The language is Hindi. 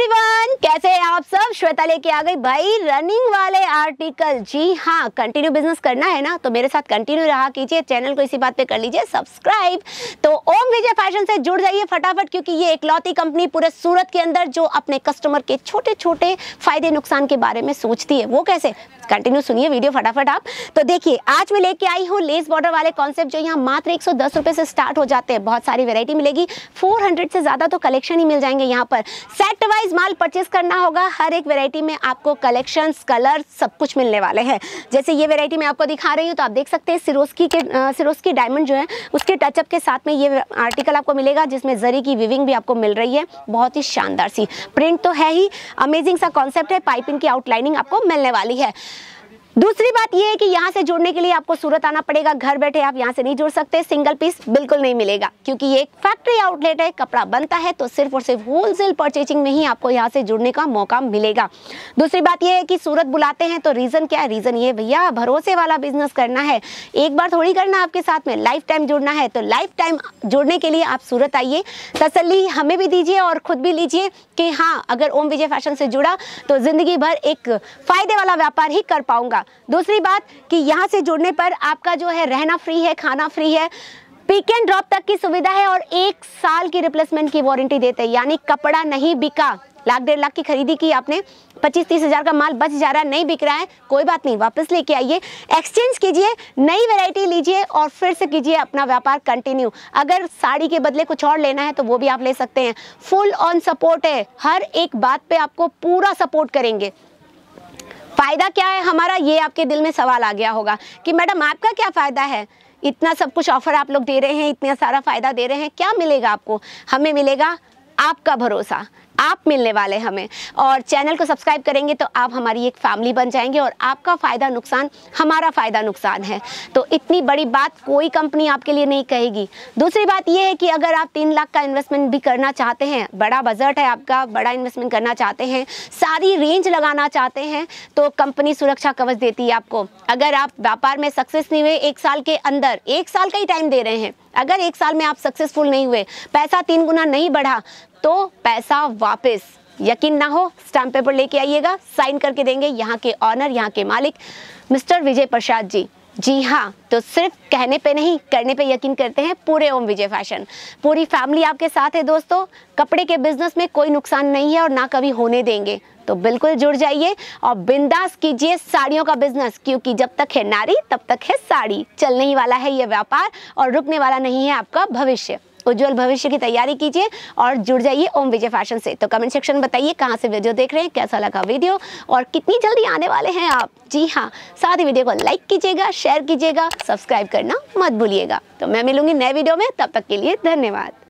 everyone. कैसे हैं आप सब? श्वेता लेके आ गई भाई रनिंग वाले आर्टिकल जी हाँ कंटिन्यू बिज़नेस करना है ना तो मेरे साथ कंटिन्यू रहा कीजिए चैनल को इसी बात पे कर लीजिए सब्सक्राइब तो ओम विजय फ़ैशन से जुड़ जाइए फटाफट, क्योंकि ये इकलौती कंपनी पूरे सूरत के अंदर जो अपने कस्टमर के छोटे छोटे फ़ायदे नुकसान के बारे में सोचती है। वो कैसे? कंटिन्यू सुनिए वीडियो फटाफट आप। तो देखिए, आज मैं लेके आई हूँ लेस बॉर्डर वाले कॉन्सेप्ट जो यहाँ मात्र एक से स्टार्ट हो जाते हैं। बहुत सारी वेरायटी मिलेगी। 400 से ज़्यादा तो कलेक्शन ही मिल जाएँगे यहाँ पर। सेट वाइज माल परचेस करना होगा। हर एक वेरायटी में आपको कलेक्शन कलर सब कुछ मिलने वाले हैं। जैसे ये वेरायटी मैं आपको दिखा रही हूँ तो आप देख सकते हैं सिरोस्की के सिरोस्की डायमंड जो है, उसके टचअप के साथ में ये आर्टिकल आपको मिलेगा, जिसमें जरी की विविंग भी आपको मिल रही है। बहुत ही शानदार सी। प्रिंट तो है ही। अमेजिंग सा कॉन्सेप्ट है। पाइपिंग की आउटलाइनिंग आपको मिलने वाली है। दूसरी बात यह है कि यहाँ से जुड़ने के लिए आपको सूरत आना पड़ेगा। घर बैठे आप यहाँ से नहीं जुड़ सकते। सिंगल पीस बिल्कुल नहीं मिलेगा, क्योंकि ये एक फैक्ट्री आउटलेट है, कपड़ा बनता है तो सिर्फ़ और सिर्फ़ होलसेल परचेजिंग में ही आपको यहाँ से जुड़ने का मौका मिलेगा। दूसरी बात यह है कि सूरत बुलाते हैं तो रीजन क्या है? रीजन ये भैया, भरोसे वाला बिज़नेस करना है। एक बार थोड़ी करना आपके साथ में लाइफ टाइम जुड़ना है। तो लाइफ टाइम जुड़ने के लिए आप सूरत आइए तसली हमें भी दीजिए और खुद भी लीजिए कि हाँ अगर ओम विजय फ़ैशन से जुड़ा तो ज़िंदगी भर एक फ़ायदे वाला व्यापार ही कर पाऊँगा। दूसरी बात कि यहाँ से जुड़ने पर आपका जो है रहना फ्री है, खाना फ्री है पिक एंड ड्रॉप तक की सुविधा है और एक साल की रिप्लेसमेंट की वारंटी देते हैं। यानी कपड़ा नहीं बिका, लाख डेढ़ लाख की खरीदी की आपने, पच्चीस तीस हज़ार का माल बच जा रहा है, नहीं बिक रहा है, कोई बात नहीं, वापस लेके आइए एक्सचेंज कीजिए, नई वैरायटी लीजिए और फिर से कीजिए अपना व्यापार कंटिन्यू अगर साड़ी के बदले कुछ और लेना है तो वो भी आप ले सकते हैं। फुल ऑन सपोर्ट है, हर एक बात पे आपको पूरा सपोर्ट करेंगे। फ़ायदा क्या है? हमारा ये आपके दिल में सवाल आ गया होगा कि मैडम, आपका क्या फ़ायदा है? इतना सब कुछ ऑफ़र आप लोग दे रहे हैं, इतना सारा फ़ायदा दे रहे हैं, क्या मिलेगा आपको? हमें मिलेगा आपका भरोसा। आप मिलने वाले हमें। और चैनल को सब्सक्राइब करेंगे तो आप हमारी एक फैमिली बन जाएँगे और आपका फ़ायदा नुकसान, हमारा फ़ायदा नुकसान है। तो इतनी बड़ी बात कोई कंपनी आपके लिए नहीं कहेगी। दूसरी बात यह है कि अगर आप तीन लाख का इन्वेस्टमेंट भी करना चाहते हैं, बड़ा बजट है आपका, बड़ा इन्वेस्टमेंट करना चाहते हैं, सारी रेंज लगाना चाहते हैं तो कंपनी सुरक्षा कवच देती है आपको। अगर आप व्यापार में सक्सेस नहीं हुए, एक साल के अंदर, एक साल का ही टाइम दे रहे हैं अगर एक साल में आप सक्सेसफुल नहीं हुए, पैसा तीन गुना नहीं बढ़ा तो पैसा वापस, यकीन ना हो स्टैम्प पेपर लेके आइएगा साइन करके देंगे यहाँ के ऑनर यहाँ के मालिक, मिस्टर विजय प्रसाद जी। जी हाँ तो सिर्फ़ कहने पे नहीं, करने पे यकीन करते हैं पूरे ओम विजय फ़ैशन। पूरी फैमिली आपके साथ है दोस्तों। कपड़े के बिज़नेस में कोई नुकसान नहीं है और ना कभी होने देंगे। तो बिल्कुल जुड़ जाइए और बिंदास कीजिए साड़ियों का बिज़नेस, क्योंकि जब तक है नारी, तब तक है साड़ी। चलने ही वाला है ये व्यापार और रुकने वाला नहीं है आपका भविष्य। उज्जवल भविष्य की तैयारी कीजिए और जुड़ जाइए ओम विजय फ़ैशन से। तो कमेंट सेक्शन में बताइए कहाँ से वीडियो देख रहे हैं, कैसा लगा वीडियो और कितनी जल्दी आने वाले हैं आप। जी हाँ साथ ही वीडियो को लाइक कीजिएगा शेयर कीजिएगा सब्सक्राइब करना मत भूलिएगा। तो मैं मिलूँगी नए वीडियो में, तब तक के लिए धन्यवाद।